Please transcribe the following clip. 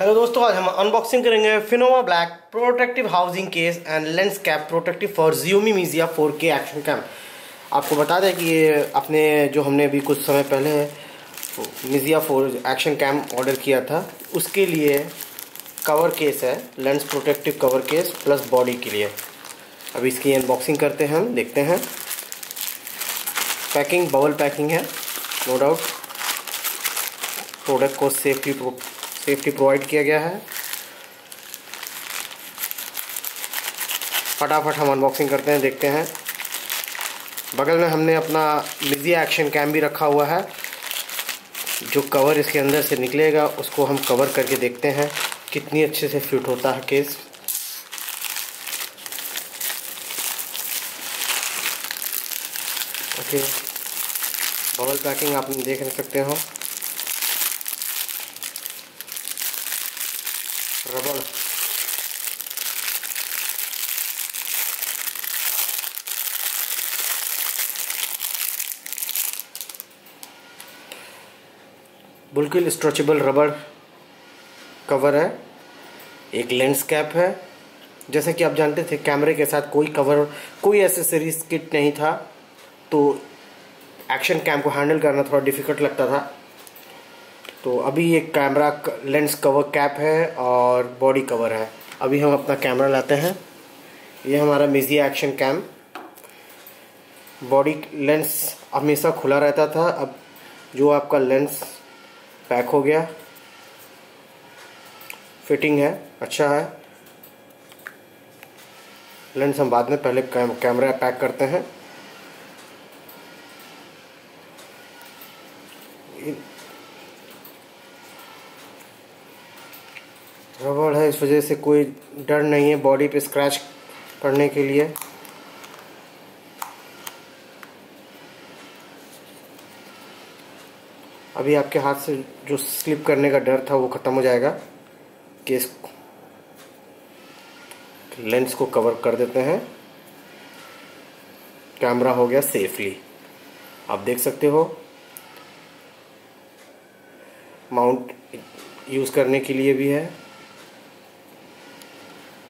Hello दोस्तों, आज हम अनबॉक्सिंग करेंगे Finova black protective housing case and lens cap protective for Xiaomi Mijia 4K action cam आपको बता दें कि ये अपने जो हमने अभी कुछ समय पहले Mijia four action cam order किया था, उसके लिए कवर केस है lens protective cover case plus body के लिए। अभी इसकी अनबॉक्सिंग करते हैं हम, देखते हैं। पैकिंग बबल पैकिंग है नो डाउट प्रोडक्ट को सेफ्टी सेफ्टी प्रोवाइड किया गया है। फटाफट हम अनबॉक्सिंग करते हैं, देखते हैं। बगल में हमने अपना मिजिया एक्शन कैम भी रखा हुआ है, जो कवर इसके अंदर से निकलेगा, उसको हम कवर करके देखते हैं, कितनी अच्छे से फिट होता है केस ओके बबल पैकिंग आप देख सकते हो। रबड़ बिल्कुल स्ट्रेचेबल रबड़ कवर है। एक लेंस कैप है। जैसे कि आप जानते थे कैमरे के साथ कोई कवर कोई एसेसरीज किट नहीं था तो एक्शन कैम को हैंडल करना थोड़ा डिफ़िकल्ट लगता था। तो अभी ये कैमरा लेंस कवर कैप है और बॉडी कवर है। अभी हम अपना कैमरा लाते हैं। ये हमारा Mijia action cam body lens हमेशा खुला रहता था। अब जो आपका लेंस पैक हो गया। फिटिंग है। अच्छा है। लेंस हम बाद में पहले कैमरा पैक करते हैं। रबड़ है, इस वजह से कोई डर नहीं है बॉडी पे स्क्रैच पड़ने के लिए। अभी आपके हाथ से जो स्लिप करने का डर था, वो ख़त्म हो जाएगा। केस लेंस को कवर कर देते हैं। कैमरा हो गया सेफली आप देख सकते हो। माउंट यूज़ करने के लिए भी है।